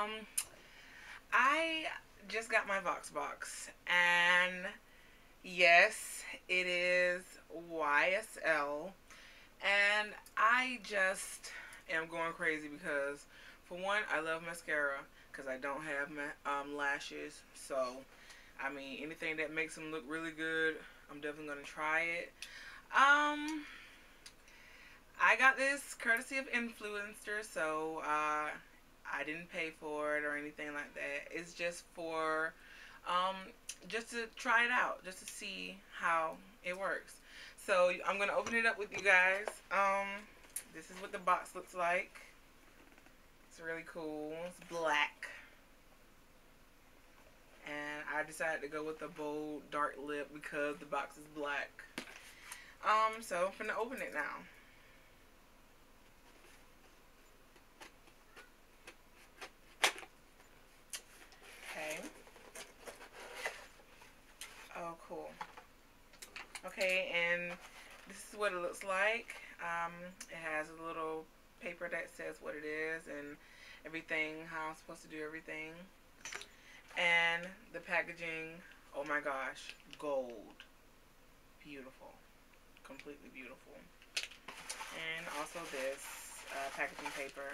Um, I just got my Voxbox, and yes, it is YSL, and I just am going crazy because, for one, I love mascara because I don't have my um, lashes, so I mean anything that makes them look really good, I'm definitely gonna try it. Um. I got this courtesy of Influenster, so uh, I didn't pay for it or anything like that. It's just for, um, just to try it out, just to see how it works. So I'm going to open it up with you guys. Um, this is what the box looks like. It's really cool. It's black. And I decided to go with a bold dark lip because the box is black. Um, so I'm going to open it now. Oh, cool. Okay, and this is what it looks like. Um, it has a little paper that says what it is and everything, how I'm supposed to do everything. And the packaging, oh my gosh, gold. Beautiful. Completely beautiful. And also this uh, packaging paper.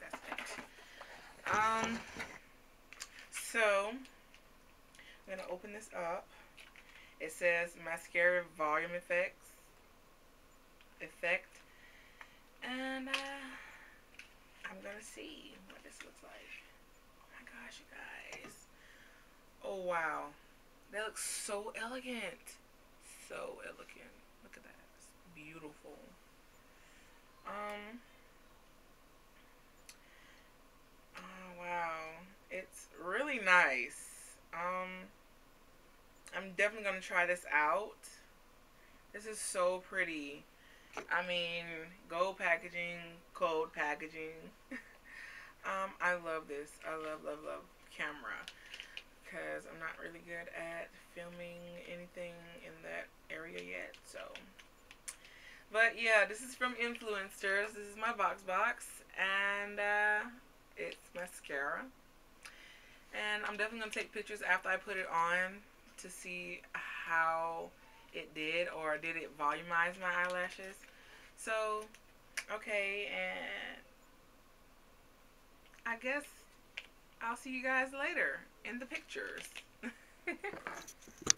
That's, that's it. Um, so, I'm to open this up. It says mascara volume effects. Effect. And uh, I'm going to see what this looks like. Oh my gosh, you guys. Oh wow. That looks so elegant. So elegant. Look at that. It's beautiful. Um. Oh wow. It's really nice. Um, I'm definitely going to try this out. This is so pretty. I mean, gold packaging, cold packaging. um, I love this. I love, love, love camera. Because I'm not really good at filming anything in that area yet. So, but yeah, this is from Influenster. This is my Voxbox. And uh, it's mascara. And I'm definitely going to take pictures after I put it on to see how it did or did it volumize my eyelashes. So, okay, and I guess I'll see you guys later in the pictures.